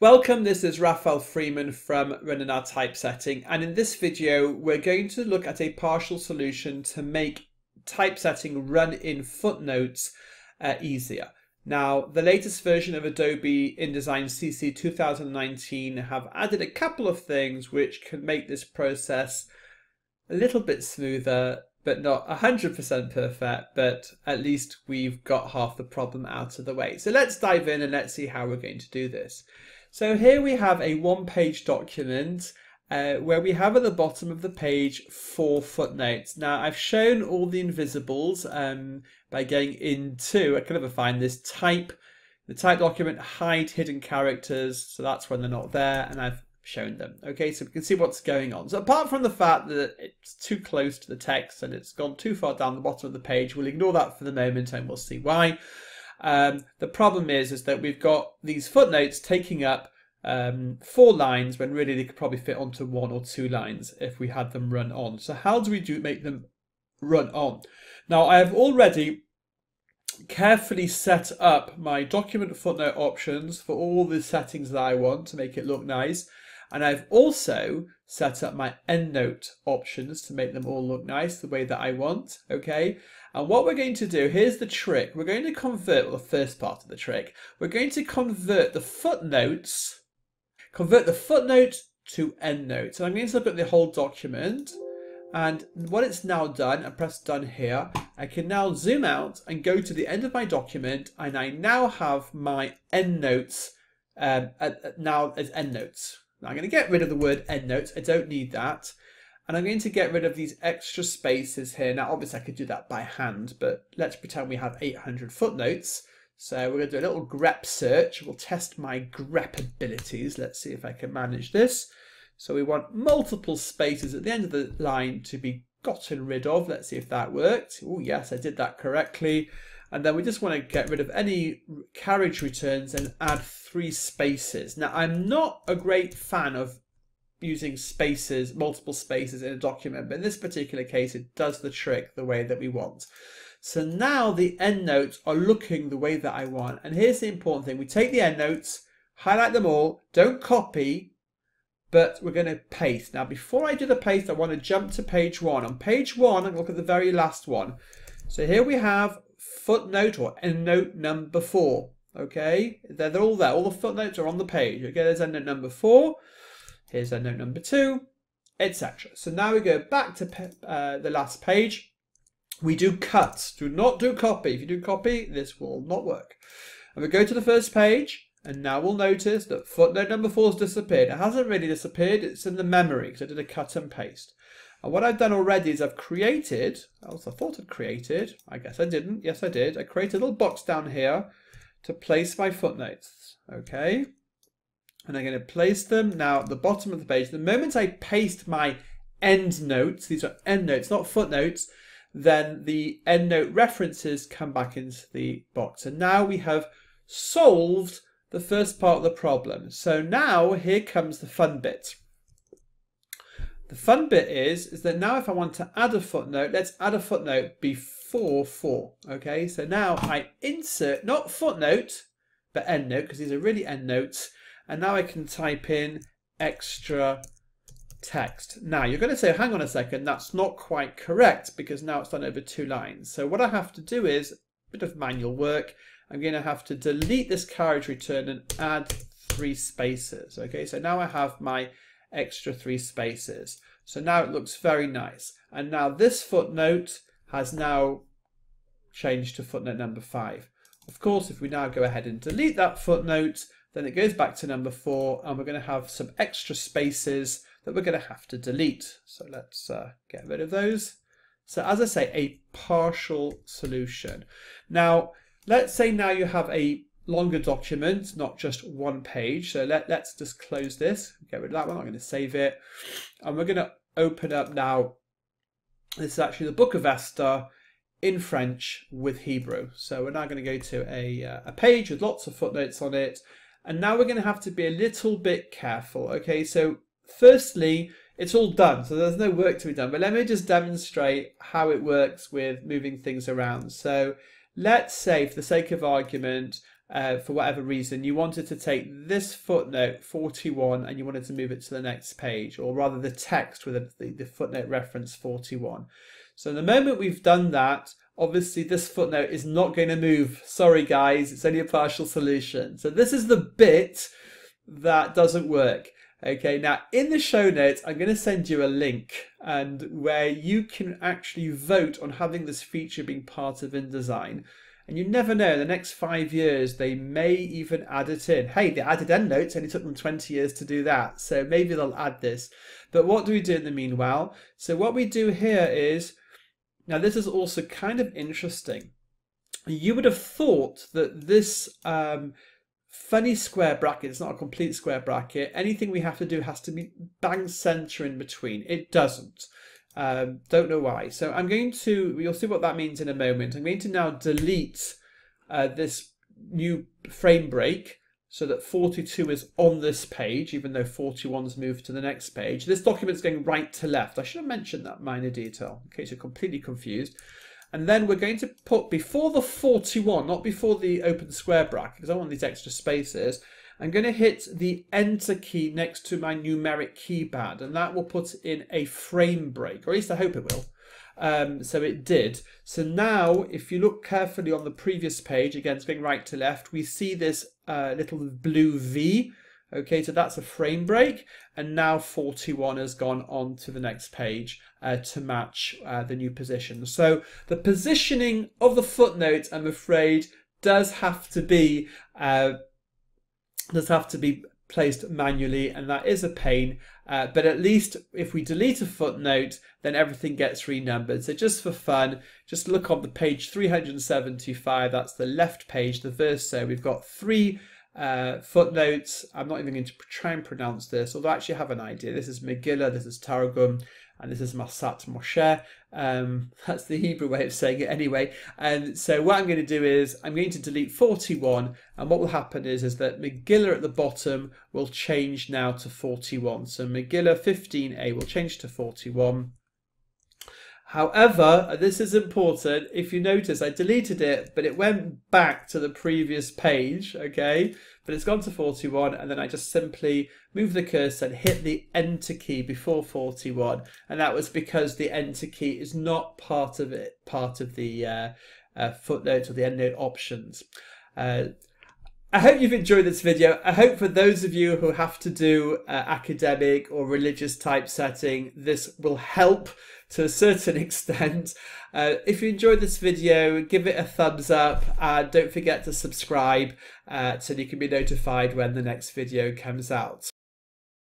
Welcome, this is Raphael Freeman from Our Typesetting and in this video we're going to look at a partial solution to make typesetting run in footnotes uh, easier. Now the latest version of Adobe InDesign CC 2019 have added a couple of things which can make this process a little bit smoother but not 100% perfect, but at least we've got half the problem out of the way. So let's dive in and let's see how we're going to do this. So here we have a one page document uh, where we have at the bottom of the page four footnotes. Now I've shown all the invisibles um, by going into, I can never find this type, the type document hide hidden characters, so that's when they're not there, and I've shown them. Okay, so we can see what's going on. So apart from the fact that it's too close to the text and it's gone too far down the bottom of the page, we'll ignore that for the moment and we'll see why. Um, the problem is, is that we've got these footnotes taking up um, four lines when really they could probably fit onto one or two lines if we had them run on. So how do we do make them run on? Now I have already carefully set up my document footnote options for all the settings that I want to make it look nice. And I've also set up my EndNote options to make them all look nice the way that I want, okay? And what we're going to do, here's the trick. We're going to convert, well, the first part of the trick, we're going to convert the footnotes, convert the footnote to EndNote. So I'm going to look at the whole document. And what it's now done, I press done here, I can now zoom out and go to the end of my document and I now have my endnotes um, now as endnotes. I'm going to get rid of the word endnotes. I don't need that. And I'm going to get rid of these extra spaces here. Now, obviously I could do that by hand, but let's pretend we have 800 footnotes. So we're going to do a little grep search. We'll test my grep abilities. Let's see if I can manage this. So we want multiple spaces at the end of the line to be gotten rid of. Let's see if that worked. Oh, yes, I did that correctly. And then we just want to get rid of any carriage returns and add three spaces. Now, I'm not a great fan of using spaces, multiple spaces in a document, but in this particular case, it does the trick the way that we want. So now the endnotes are looking the way that I want. And here's the important thing. We take the endnotes, highlight them all, don't copy, but we're going to paste. Now, before I do the paste, I want to jump to page one. On page one, I'm look at the very last one. So here we have footnote or endnote number four. Okay, they're, they're all there. All the footnotes are on the page. Okay, there's endnote number four. Here's endnote number two, etc. So now we go back to uh, the last page. We do cut. Do not do copy. If you do copy, this will not work. And we go to the first page. And now we'll notice that footnote number four has disappeared. It hasn't really disappeared, it's in the memory because I did a cut and paste. And what I've done already is I've created, else I thought I'd created, I guess I didn't, yes I did, I created a little box down here to place my footnotes, okay? And I'm going to place them now at the bottom of the page. The moment I paste my end notes, these are end notes, not footnotes, then the end note references come back into the box. And now we have solved the first part of the problem. So now here comes the fun bit. The fun bit is, is that now if I want to add a footnote, let's add a footnote before 4. Okay, so now I insert, not footnote, but endnote, because these are really endnotes. And now I can type in extra text. Now you're going to say, hang on a second, that's not quite correct because now it's done over two lines. So what I have to do is, a bit of manual work, I'm going to have to delete this carriage return and add three spaces. Okay, so now I have my extra three spaces. So now it looks very nice. And now this footnote has now changed to footnote number five. Of course, if we now go ahead and delete that footnote, then it goes back to number four and we're going to have some extra spaces that we're going to have to delete. So let's uh, get rid of those. So as I say, a partial solution. Now, let's say now you have a longer document, not just one page. So let, let's just close this, get rid of that one. I'm going to save it. And we're going to open up now. This is actually the Book of Esther in French with Hebrew. So we're now going to go to a, uh, a page with lots of footnotes on it. And now we're going to have to be a little bit careful. Okay, so firstly, it's all done, so there's no work to be done. But let me just demonstrate how it works with moving things around. So let's say, for the sake of argument, uh, for whatever reason, you wanted to take this footnote 41 and you wanted to move it to the next page, or rather the text with the, the footnote reference 41. So the moment we've done that, obviously this footnote is not going to move. Sorry guys, it's only a partial solution. So this is the bit that doesn't work. Okay, now in the show notes, I'm going to send you a link and where you can actually vote on having this feature being part of InDesign. And you never know, the next five years, they may even add it in. Hey, they added endnotes, and it took them 20 years to do that. So maybe they'll add this. But what do we do in the meanwhile? So what we do here is, now this is also kind of interesting. You would have thought that this um, funny square bracket. It's not a complete square bracket. Anything we have to do has to be bang center in between. It doesn't. Um, don't know why. So I'm going to, you'll see what that means in a moment. I'm going to now delete uh, this new frame break so that 42 is on this page, even though 41's moved to the next page. This document's going right to left. I should have mentioned that minor detail in case you're completely confused. And then we're going to put before the 41, not before the open square bracket, because I want these extra spaces, I'm going to hit the enter key next to my numeric keypad, and that will put in a frame break, or at least I hope it will. Um, so it did. So now, if you look carefully on the previous page, again, it's going right to left, we see this uh, little blue V. Okay, so that's a frame break, and now 41 has gone on to the next page uh, to match uh, the new position. So the positioning of the footnote, I'm afraid, does have to be uh, does have to be placed manually, and that is a pain. Uh, but at least if we delete a footnote, then everything gets renumbered. So just for fun, just look on the page 375. That's the left page, the verso. We've got three uh, footnotes. I'm not even going to try and pronounce this, although I actually have an idea. This is Megillah, this is Targum, and this is Masat Moshe. Um, that's the Hebrew way of saying it anyway. And so what I'm going to do is I'm going to delete 41, and what will happen is, is that Megillah at the bottom will change now to 41. So Megillah 15a will change to 41. However, this is important, if you notice I deleted it, but it went back to the previous page, okay? But it's gone to 41 and then I just simply move the cursor and hit the enter key before 41. And that was because the enter key is not part of it, part of the uh, uh, footnote or the endnote options. Uh, I hope you've enjoyed this video. I hope for those of you who have to do uh, academic or religious typesetting, this will help to a certain extent. Uh, if you enjoyed this video, give it a thumbs up and don't forget to subscribe uh, so you can be notified when the next video comes out.